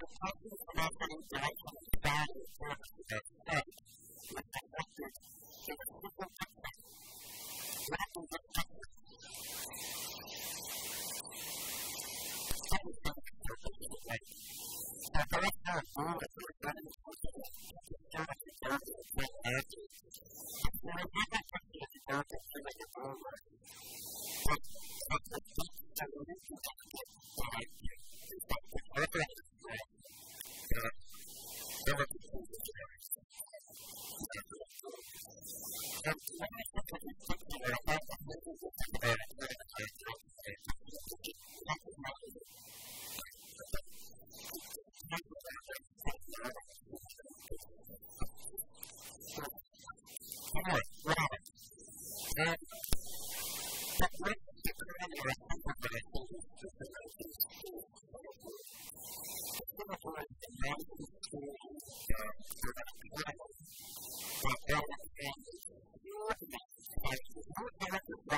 the focus and effort and direction is valued through the Thank you.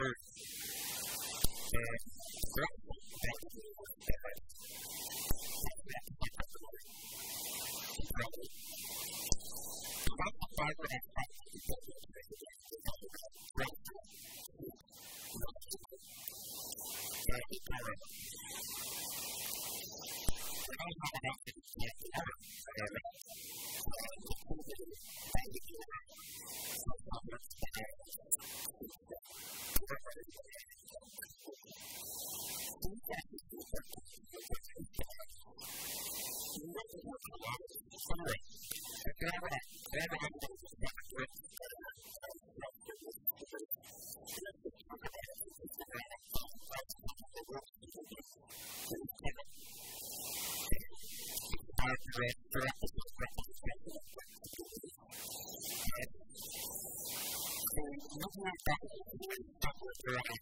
never Right.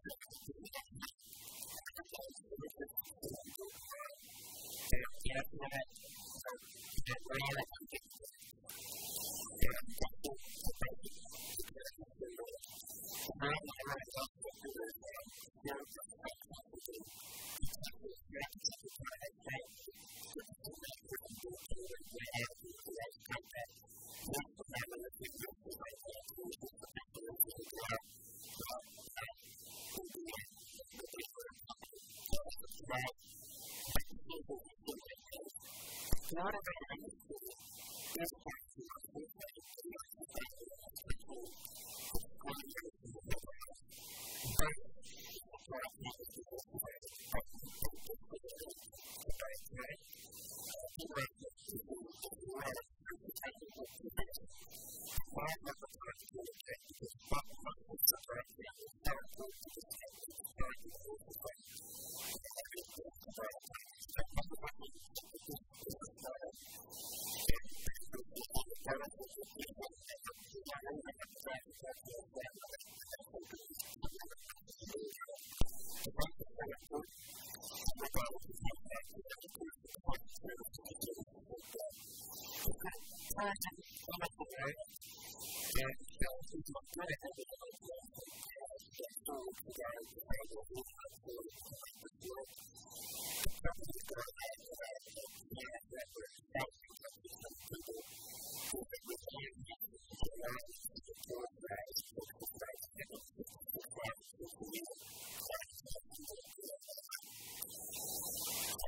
dynamic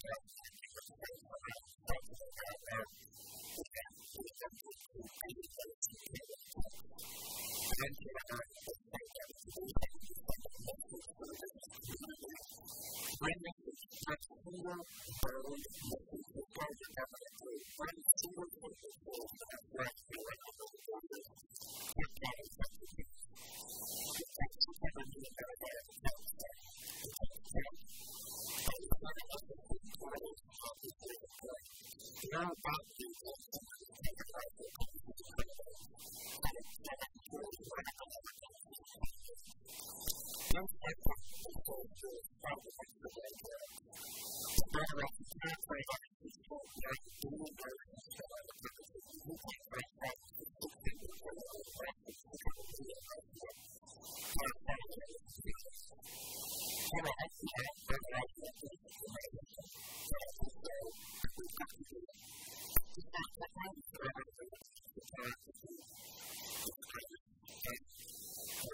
私たちの前に来てくれたらしい。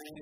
何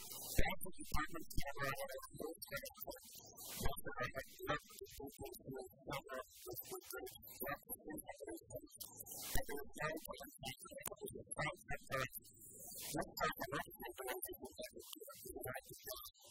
o live compara to câd am câit o arion to a vi line. Fenac o cam blad. A viigh alleg! Noimi fruto ii gladigcina milchcurum, Nine Bu Generation Bi minis aut typicalum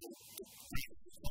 三井不動産は